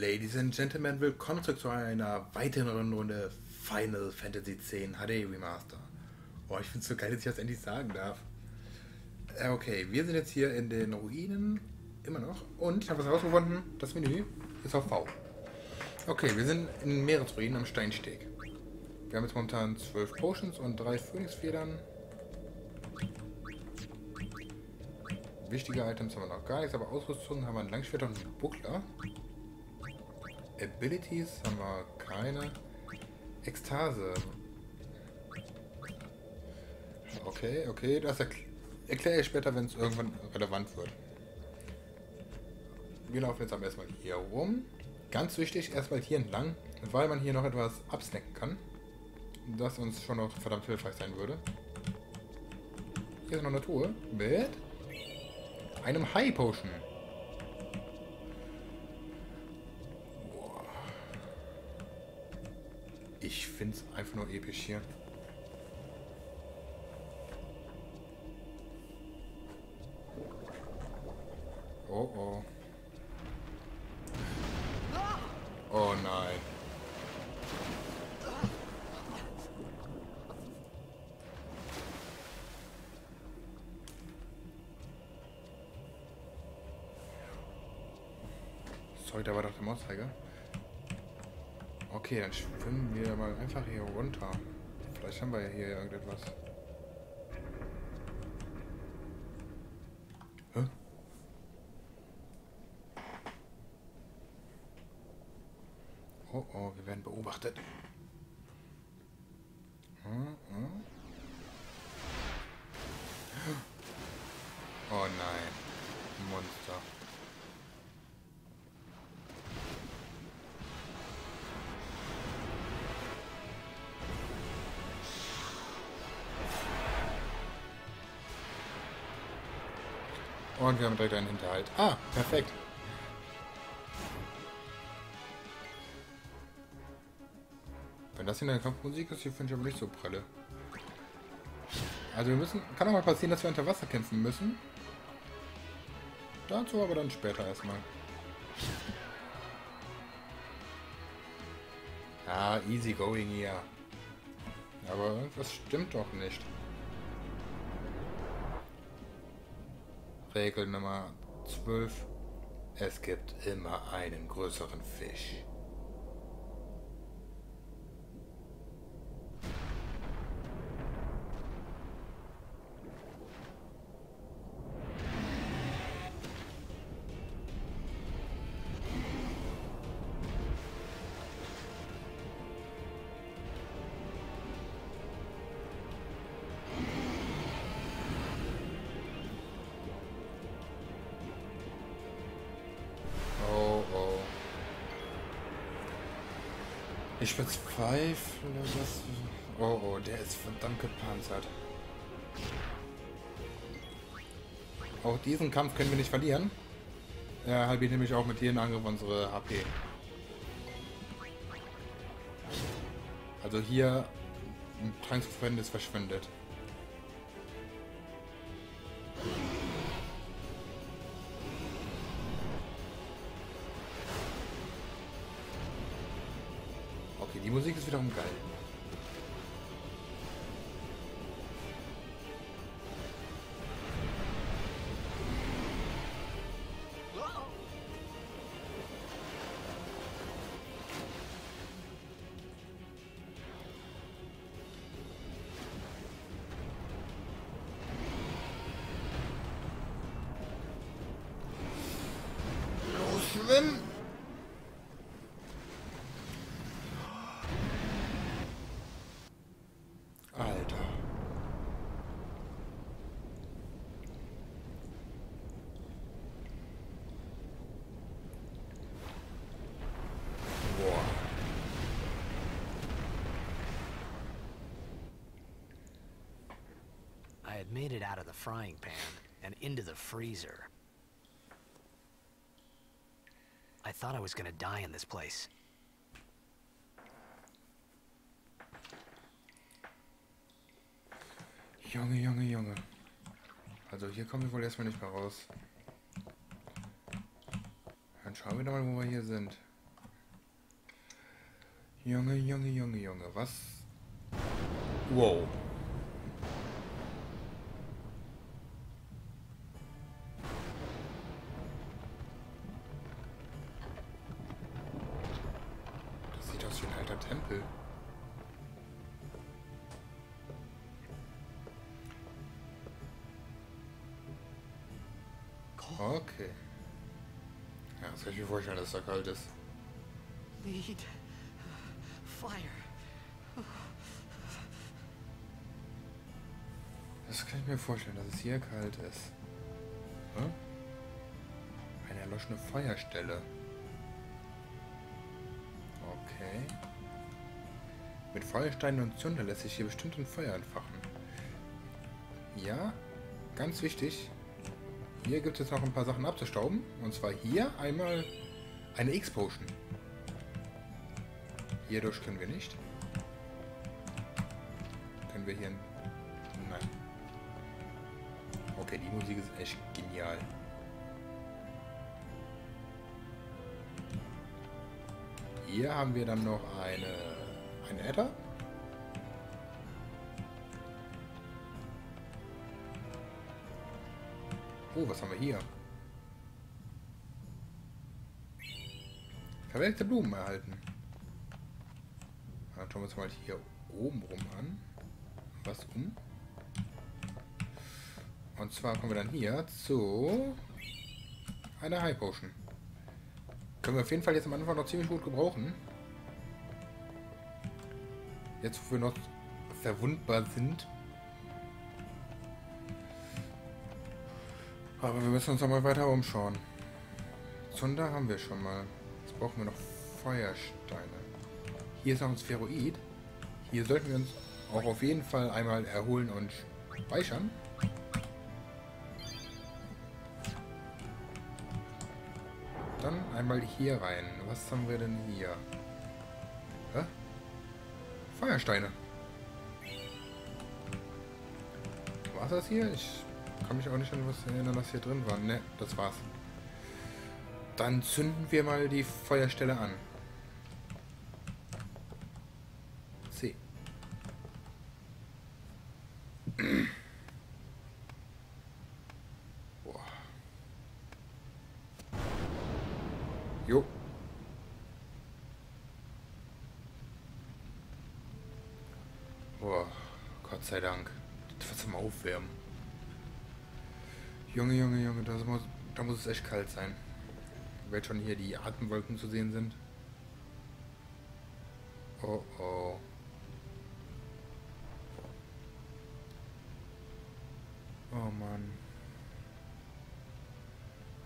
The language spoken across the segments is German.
Ladies and Gentlemen, willkommen zurück zu einer weiteren Runde Final Fantasy X HD Remaster. Oh, ich finde es so geil, dass ich das endlich sagen darf. Äh, okay, wir sind jetzt hier in den Ruinen, immer noch. Und ich habe was herausgefunden, das Menü ist auf V. Okay, wir sind in Meeresruinen am Steinsteg. Wir haben jetzt momentan 12 Potions und 3 Phönixfedern. Wichtige Items haben wir noch gar nichts, aber Ausrüstung haben wir ein Langschwert und einen Buckler. Abilities haben wir keine. Ekstase. Okay, okay, das erkl erkläre ich später, wenn es irgendwann relevant wird. Wir laufen jetzt am erstmal hier rum. Ganz wichtig, erstmal hier entlang, weil man hier noch etwas absnacken kann. Das uns schon noch verdammt hilfreich sein würde. Hier ist noch eine Truhe mit einem High Potion. Ich finde es einfach nur episch hier. Oh oh. Oh nein. Sorry, da war doch der Mauszeiger. Okay, dann schwimmen wir mal einfach hier runter. Vielleicht haben wir ja hier irgendetwas. Und wir haben direkt einen Hinterhalt. Ah, perfekt. Wenn das hier eine Kampfmusik ist, hier finde ich aber nicht so pralle. Also wir müssen... Kann auch mal passieren, dass wir unter Wasser kämpfen müssen. Dazu aber dann später erstmal. Ah, easy going hier. Aber das stimmt doch nicht. Regel Nummer 12. Es gibt immer einen größeren Fisch. Ich bezweifle, dass... Oh, oh, der ist verdammt gepanzert. Auch diesen Kampf können wir nicht verlieren. Er halbiert nämlich auch mit jedem Angriff unsere HP. Also hier ein Trank zu Alter. I had made it out of the frying pan and into the freezer. Thought I was gonna die in this place. Junge, Junge, Junge. Also hier kommen wir wohl erstmal nicht mehr raus. Dann schauen wir doch mal, wo wir hier sind. Junge, Junge, Junge, Junge, was? Wow. Ja, das kann ich mir vorstellen, dass es da kalt ist. Need fire. Das kann ich mir vorstellen, dass es hier kalt ist. Hm? Eine erloschene Feuerstelle. Okay. Mit Feuersteinen und Zünder lässt sich hier bestimmt ein Feuer entfachen. Ja, ganz wichtig. Hier gibt es noch ein paar Sachen abzustauben. Und zwar hier einmal eine X-Potion. Hierdurch können wir nicht. Können wir hier... Nein. Okay, die Musik ist echt genial. Hier haben wir dann noch eine... Eine Adder. Oh, was haben wir hier? Verwelkte Blumen erhalten. Dann schauen wir uns mal hier oben rum an. Was um? Und zwar kommen wir dann hier zu einer High Potion. Können wir auf jeden Fall jetzt am Anfang noch ziemlich gut gebrauchen. Jetzt, wo wir noch verwundbar sind. Aber wir müssen uns noch mal weiter umschauen. Zunder haben wir schon mal. Jetzt brauchen wir noch Feuersteine. Hier ist noch ein Spheroid. Hier sollten wir uns auch auf jeden Fall einmal erholen und speichern. Dann einmal hier rein. Was haben wir denn hier? Hä? Feuersteine. War das hier? Ich kann mich auch nicht an was erinnern, was hier drin war. Ne, das war's. Dann zünden wir mal die Feuerstelle an. C. Boah. Jo. Boah, Gott sei Dank. Das zum Aufwärmen. Junge, Junge, Junge, das muss, da muss es echt kalt sein. Weil schon hier die Atemwolken zu sehen sind. Oh oh. Oh Mann.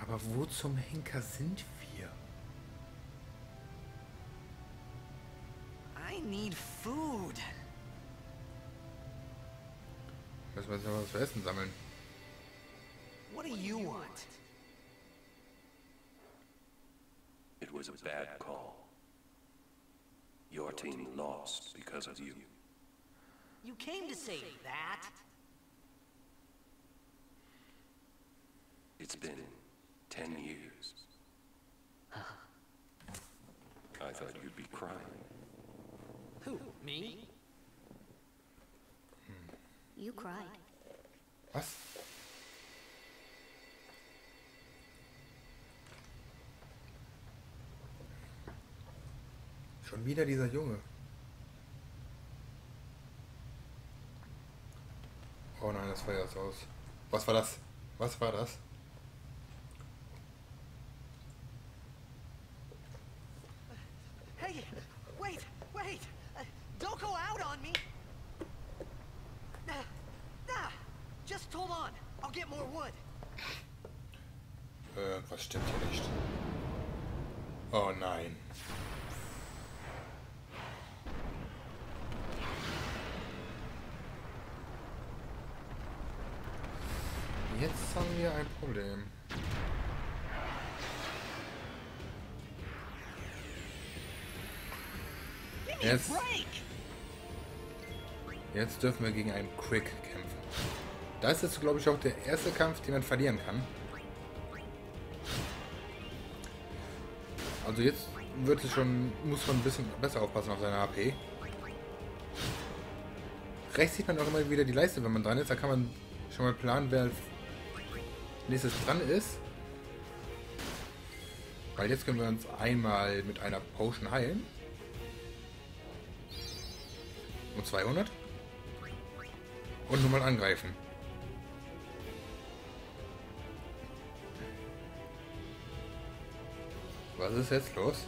Aber wo zum Henker sind wir? I need food. Müssen wir jetzt noch was zu essen sammeln. What do you want? It was a bad call. Your team lost because of you. You came to say that? It's been ten years. I thought you'd be crying. Who, me? You cried. Schon wieder dieser Junge. Oh nein, das Feuer ist aus. Was war das? Was war das? Jetzt haben wir ein Problem. Jetzt, jetzt dürfen wir gegen einen Quick kämpfen. Das ist, glaube ich, auch der erste Kampf, den man verlieren kann. Also jetzt wird es schon, muss man ein bisschen besser aufpassen auf seine AP. Rechts sieht man auch immer wieder die Leiste, wenn man dran ist. Da kann man schon mal planen, wer nächstes dran ist. Weil jetzt können wir uns einmal mit einer Potion heilen. Um 200. Und nun mal angreifen. Was ist jetzt los?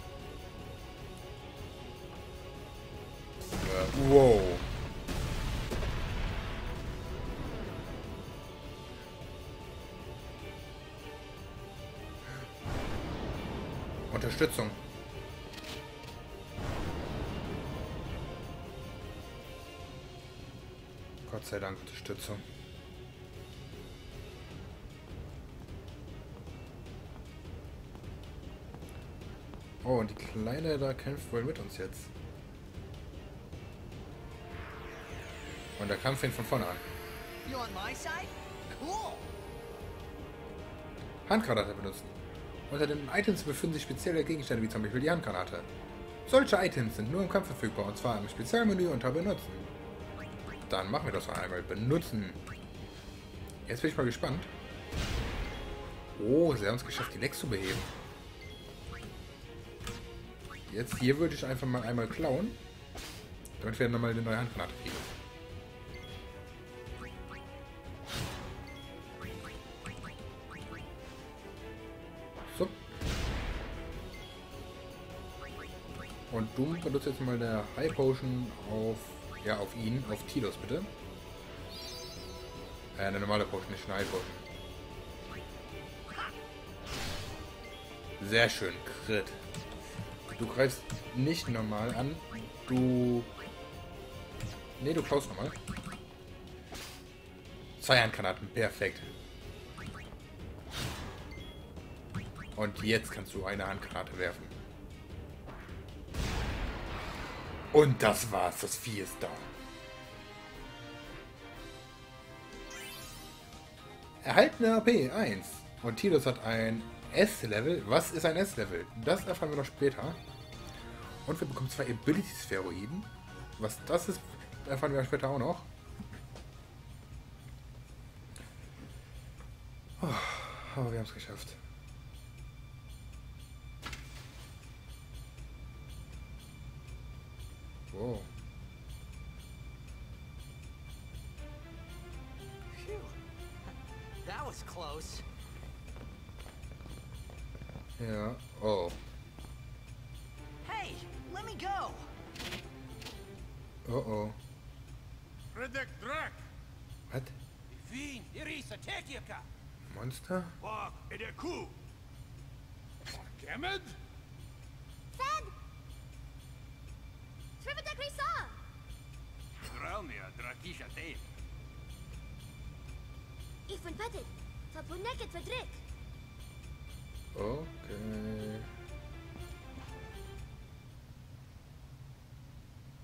Äh, wow. Unterstützung. Gott sei Dank Unterstützung. Oh, und die Kleine da kämpft wohl mit uns jetzt. Und der Kampf fängt von vorne an. Handgranate benutzen. Unter den Items befinden sich spezielle Gegenstände wie zum Beispiel die Handgranate. Solche Items sind nur im Kampf verfügbar und zwar im Spezialmenü unter Benutzen. Dann machen wir das einmal. Benutzen. Jetzt bin ich mal gespannt. Oh, sie haben es geschafft, die Lecks zu beheben. Jetzt hier würde ich einfach mal einmal klauen. Damit wir nochmal eine neue Handgranate kriegen. Und du benutzt jetzt mal eine High Potion auf, ja, auf ihn, auf Tilos bitte. Äh, eine normale Potion, nicht eine High Potion. Sehr schön, Crit. Du greifst nicht normal an. Du... Ne, du klaust nochmal. Zwei Handgranaten, perfekt. Und jetzt kannst du eine Handgranate werfen. Und das war's, das Vieh ist da. Erhaltene AP 1. Und Tilos hat ein S-Level. Was ist ein S-Level? Das erfahren wir noch später. Und wir bekommen zwei Ability-Spheroiden. Was das ist, erfahren wir später auch noch. Oh, aber wir haben es geschafft. Wow. Phew. That was close. Yeah. Oh. Hey, let me go. Oh oh. Redek Drak! Was? Fin, Irisa, Tekika! Monster? Wag, Edeku! Kemed? Dralmia, Drakisha Te. Ich bin Petit. Verpuneket verdrick. Okay.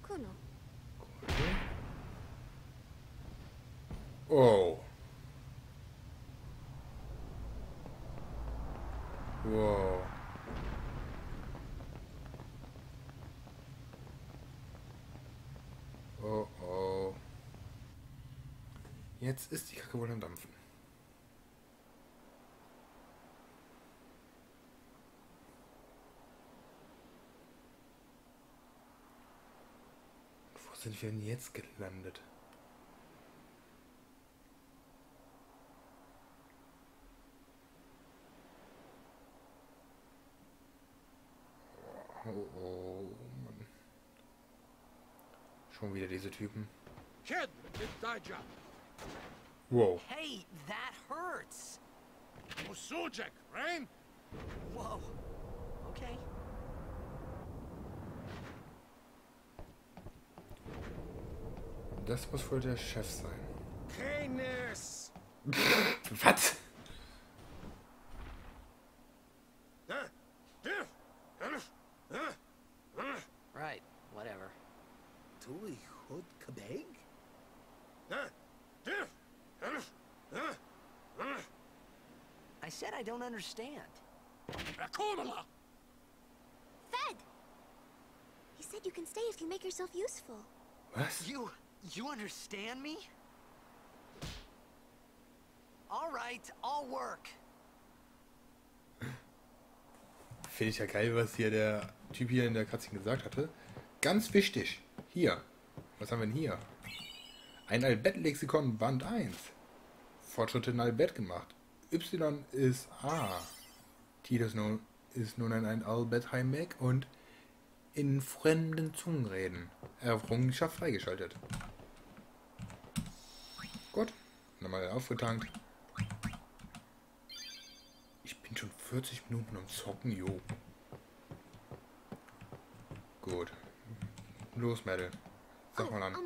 Kuno. Oh. Wow. Oh oh. Jetzt ist die Kacke wohl am Dampfen. Wo sind wir denn jetzt gelandet? Oh, oh, Mann. Schon wieder diese Typen. Ked, Daja. Wow. Hey, that hurts. Oh, Musujek, Rain? Whoa. Okay. Das muss wohl der Chef sein. Keines! Was? Understand. Akunala! Fed! said you can stay if you make yourself useful. Was? You, you understand me? All right, I'll work. Finde ich ja geil, was hier der Typ hier in der Cutscene gesagt hatte. Ganz wichtig. Hier. Was haben wir denn hier? Ein Albert-Lexikon Band 1. Fortschritte in Albert gemacht. Y ist A. Titus nun, ist nun ein Albert Heimek und in fremden Zungen reden. Errungenschaft freigeschaltet. Gut. Nochmal aufgetankt. Ich bin schon 40 Minuten am Zocken, jo. Gut. Los, Mädel. Sag oh, mal an.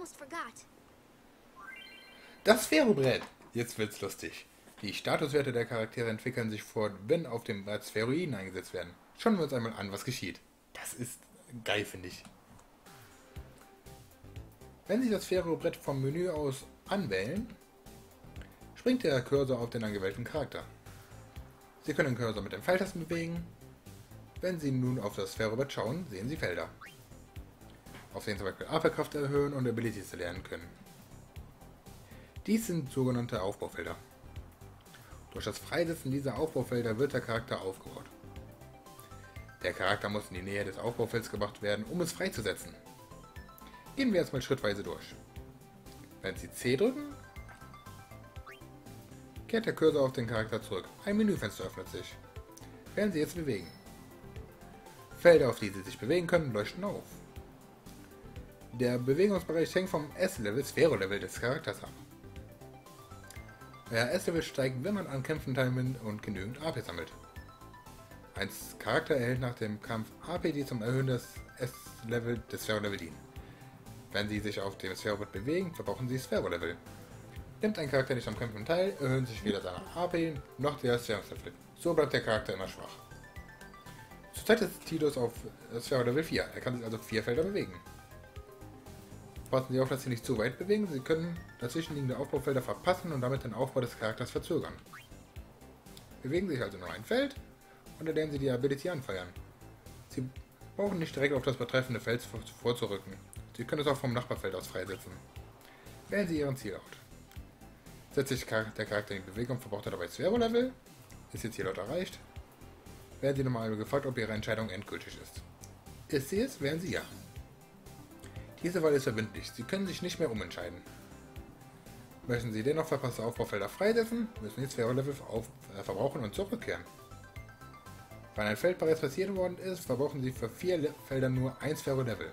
Das Sphärobrett. Jetzt wird's lustig. Die Statuswerte der Charaktere entwickeln sich fort, wenn auf dem Brett Spheroiden eingesetzt werden. Schauen wir uns einmal an, was geschieht. Das ist geil, finde ich. Wenn Sie das Sphärobrett vom Menü aus anwählen, springt der Cursor auf den angewählten Charakter. Sie können den Cursor mit den Pfeiltasten bewegen. Wenn Sie nun auf das Sphärobrett schauen, sehen Sie Felder, auf denen zum Beispiel Abwehrkraft erhöhen und Abilities erlernen können. Dies sind sogenannte Aufbaufelder. Durch das Freisetzen dieser Aufbaufelder wird der Charakter aufgebaut. Der Charakter muss in die Nähe des Aufbaufelds gebracht werden, um es freizusetzen. Gehen wir jetzt mal schrittweise durch. Wenn Sie C drücken, kehrt der Cursor auf den Charakter zurück. Ein Menüfenster öffnet sich. Wählen Sie jetzt bewegen. Felder, auf die Sie sich bewegen können, leuchten auf. Der Bewegungsbereich hängt vom S-Level, Sphäro-Level des Charakters ab. Der S-Level steigt, wenn man an Kämpfen teilnimmt und genügend AP sammelt. Ein Charakter erhält nach dem Kampf AP, die zum Erhöhen des S-Level des Sphäro-Level dienen. Wenn sie sich auf dem Sphärobrett bewegen, verbrauchen sie Sphäro-Level. Nimmt ein Charakter nicht am Kämpfen teil, erhöhen sich weder seine AP noch der Sphäro-Level. So bleibt der Charakter immer schwach. Zurzeit ist Tidus auf Sphäro-Level 4, er kann sich also vier Felder bewegen. Passen Sie auf, dass Sie nicht zu weit bewegen. Sie können dazwischenliegende Aufbaufelder verpassen und damit den Aufbau des Charakters verzögern. Bewegen Sie sich also nur ein Feld und erlernen Sie die Ability anfeuern. Sie brauchen nicht direkt auf das betreffende Feld vorzurücken. Sie können es auch vom Nachbarfeld aus freisetzen. Wählen Sie Ihren Zielort. Setzt sich der Charakter in Bewegung, verbraucht er dabei Sphäro-Level. Ist Ihr Zielort erreicht? Werden Sie nochmal gefragt, ob Ihre Entscheidung endgültig ist. Ist sie es, wählen Sie ja. Diese Wahl ist verbindlich. Sie können sich nicht mehr umentscheiden. Möchten Sie dennoch verpasste Aufbaufelder freisetzen, müssen Sie Sphäro-Level auf, äh, verbrauchen und zurückkehren. Wenn ein Feld bereits passiert worden ist, verbrauchen Sie für vier Le Felder nur ein Sphäro-Level.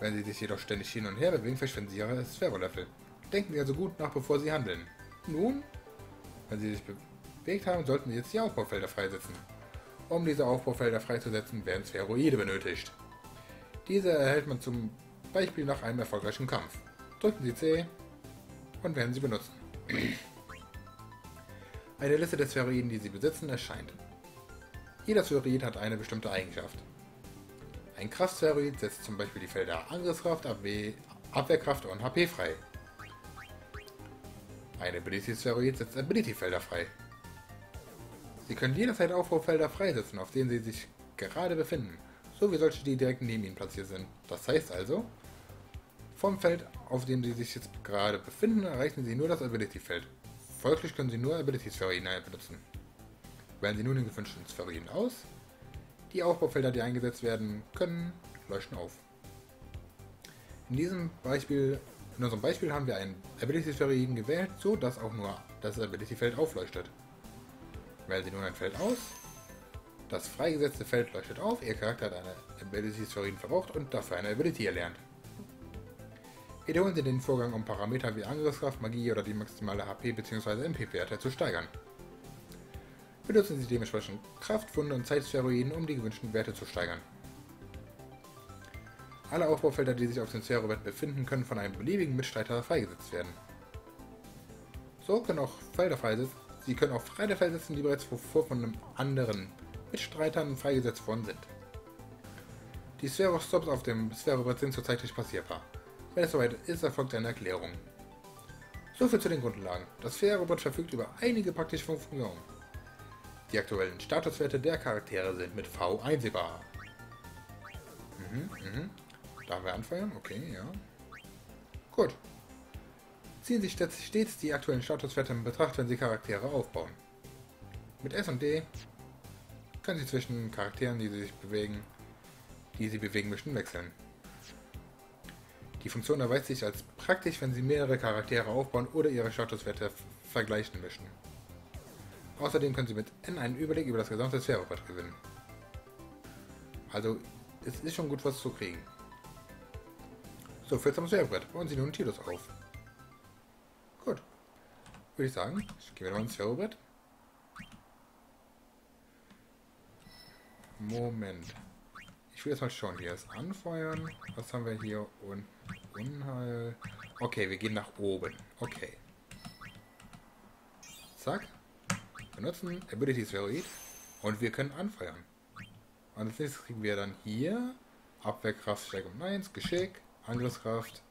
Wenn Sie sich jedoch ständig hin und her bewegen, verschwinden Sie Ihre Sphäro-Level. Denken Sie also gut nach, bevor Sie handeln. Nun, wenn Sie sich bewegt haben, sollten Sie jetzt die Aufbaufelder freisetzen. Um diese Aufbaufelder freizusetzen, werden Spheroide benötigt. Diese erhält man zum Beispiel nach einem erfolgreichen Kampf. Drücken Sie C und werden Sie benutzen. Eine Liste der Spheroiden, die Sie besitzen, erscheint. Jeder Spheroid hat eine bestimmte Eigenschaft. Ein Kraftspheroid setzt zum Beispiel die Felder Angriffskraft, Abwehrkraft und HP frei. Ein Ability-Spheroid setzt Ability-Felder frei. Sie können jederzeit Aufbaufelder freisetzen, auf denen Sie sich gerade befinden so wie solche, die direkt neben ihnen platziert sind. Das heißt also, vom Feld, auf dem sie sich jetzt gerade befinden, erreichen sie nur das Ability-Feld. Folglich können sie nur Ability-Sphäroiden benutzen. Wählen sie nun den gewünschten Sphäroiden aus, die Aufbaufelder, die eingesetzt werden können, leuchten auf. In diesem Beispiel, in unserem Beispiel haben wir einen Ability-Sphäroiden gewählt, so dass auch nur das Ability-Feld aufleuchtet. Wählen Sie nun ein Feld aus, das freigesetzte Feld leuchtet auf, Ihr Charakter hat eine Ability Sphäroiden verbraucht und dafür eine Ability erlernt. Wiederholen Sie den Vorgang, um Parameter wie Angriffskraft, Magie oder die maximale HP bzw. MP-Werte zu steigern. Benutzen Sie dementsprechend Kraft, Wunde und Zeitsphäroiden, um die gewünschten Werte zu steigern. Alle Aufbaufelder, die sich auf dem Sphärobett befinden, können von einem beliebigen Mitstreiter freigesetzt werden. So können auch Felder freisetzen. Sie können auch Felder freisetzen, die bereits zuvor von einem anderen Mitstreitern freigesetzt worden sind. Die Sphero-Stops auf dem Sphero-Brett sind zurzeit nicht passierbar. Wenn es soweit ist, erfolgt eine Erklärung. Soviel zu den Grundlagen. Das Sphero-Brett verfügt über einige praktische Funktionen. Die aktuellen Statuswerte der Charaktere sind mit V einsehbar. Mhm, mhm. Da wir anfeuern? Okay, ja. Gut. Ziehen Sie stets stets die aktuellen Statuswerte in Betracht, wenn Sie Charaktere aufbauen. Mit S und D können Sie zwischen Charakteren, die Sie sich bewegen, die Sie bewegen möchten, wechseln. Die Funktion erweist sich als praktisch, wenn Sie mehrere Charaktere aufbauen oder ihre Statuswerte vergleichen möchten. Außerdem können Sie mit N einen Überblick über das gesamte Sphärobrett gewinnen. Also, es ist schon gut, was zu kriegen. So, für zum Sphärobrett. Bauen Sie nun Tilos auf. Gut. Würde ich sagen, ich gehe wieder mal ins Sphärobrett. Moment. Ich will jetzt mal schauen. Hier ist Anfeuern. Was haben wir hier? Und Unheil. Okay, wir gehen nach oben. Okay. Zack. Benutzen Ability Spheroid. Und wir können anfeuern. Und als nächstes kriegen wir dann hier Abwehrkraft, Stärke um 1, Geschick, Angriffskraft,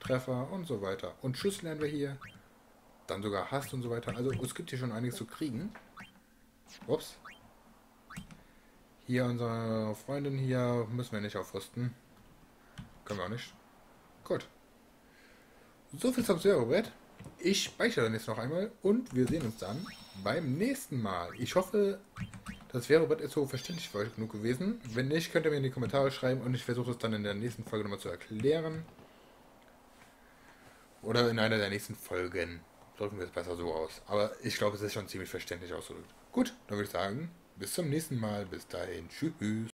Treffer und so weiter. Und Schuss lernen wir hier. Dann sogar Hast und so weiter. Also es gibt hier schon einiges zu kriegen. Ups. Hier unsere Freundin hier müssen wir nicht aufrüsten. Können wir auch nicht. Gut. So viel zum Serverbrett. Ich speichere jetzt noch einmal und wir sehen uns dann beim nächsten Mal. Ich hoffe, das Serverbrett ist so verständlich für euch genug gewesen. Wenn nicht, könnt ihr mir in die Kommentare schreiben und ich versuche es dann in der nächsten Folge nochmal zu erklären. Oder in einer der nächsten Folgen. Drücken wir es besser so aus. Aber ich glaube, es ist schon ziemlich verständlich ausgedrückt. Gut, dann würde ich sagen, bis zum nächsten Mal. Bis dahin. Tschüss.